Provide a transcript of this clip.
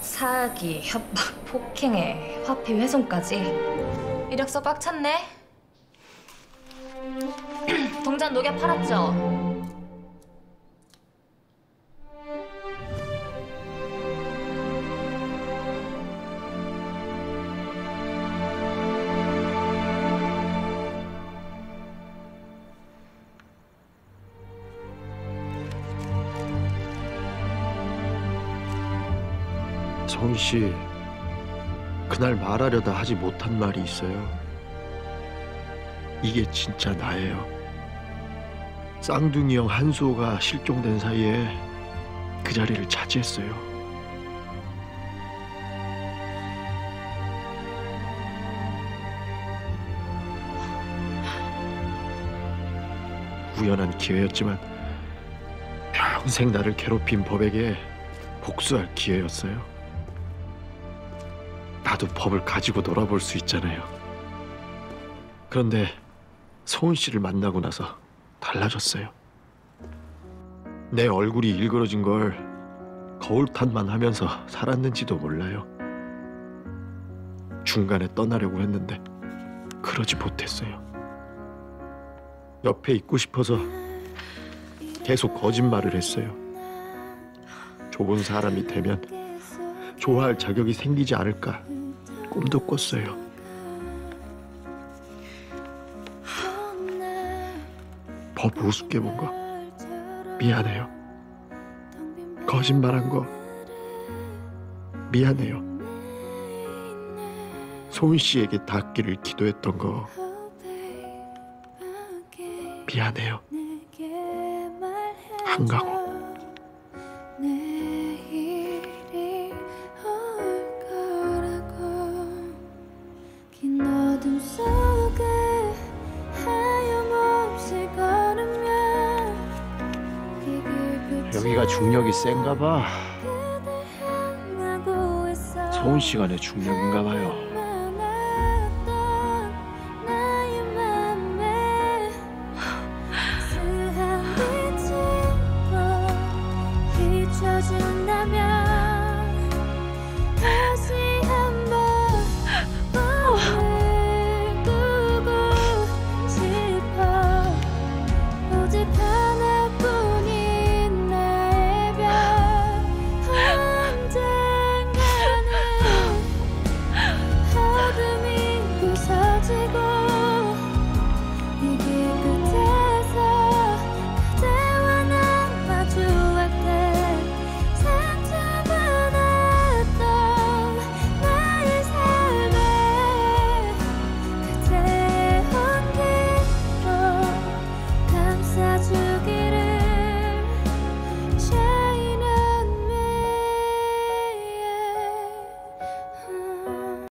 사기, 협박, 폭행에 화폐 훼손까지 이력서 꽉 찼네. 동전 녹여 팔았죠? 성희 씨, 그날 말하려다 하지 못한 말이 있어요. 이게 진짜 나예요. 쌍둥이 형 한수호가 실종된 사이에 그 자리를 차지했어요. 우연한 기회였지만 평생 나를 괴롭힌 법에게 복수할 기회였어요. 나도 법을 가지고 놀아볼 수 있잖아요. 그런데 소은 씨를 만나고 나서 달라졌어요. 내 얼굴이 일그러진 걸 거울 탓만 하면서 살았는지도 몰라요. 중간에 떠나려고 했는데 그러지 못했어요. 옆에 있고 싶어서 계속 거짓말을 했어요. 좋은 사람이 되면 좋아할 자격이 생기지 않을까 꿈도 꿨어요. 법 우습게 본 거 미안해요. 거짓말한 거 미안해요. 소은 씨에게 닿기를 기도했던 거 미안해요. 안 가고. 여기가 중력이 센가 봐. 서운 시간의 중력인가 봐요.